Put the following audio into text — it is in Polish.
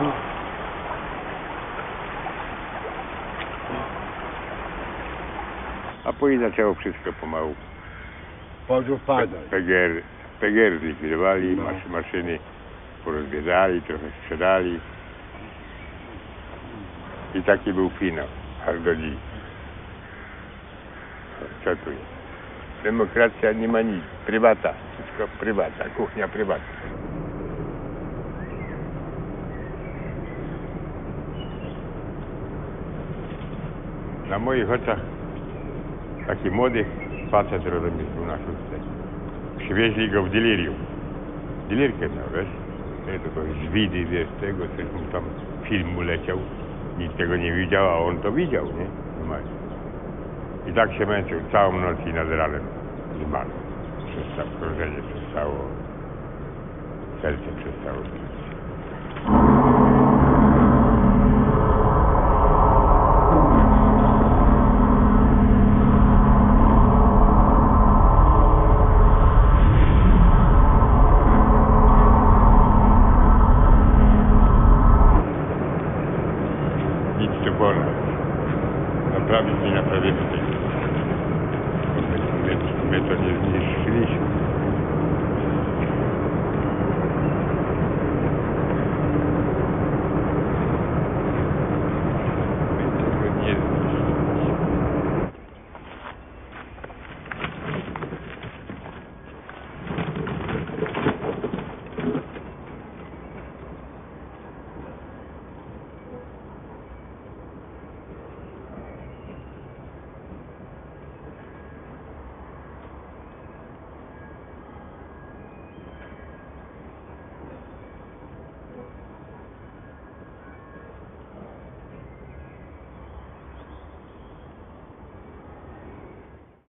No. A później zaczęło wszystko pomału. Pożu padać. PGR, PGR zlikwidowali, no. maszyny porozbierali, trochę sprzedali. I taki był finał, aż do dziś. Co tu jest? Demokracja nie ma nic. Prywata. Wszystko prywata. Kuchnia prywatna. Na moich oczach taki młody facet rozumiesz był na szóstej. Przywieźli go w delirium. Delirkę miał, wiesz? To z widy, wiesz, tego, coś mu tam film mu leciał. Nikt tego nie widział, a on to widział, nie? I tak się męczył całą noc i nad ranem zmarł. Przestał, krążenie przestało, serce przestało. направлять меня проверить. Вот эти методы здесь шлись.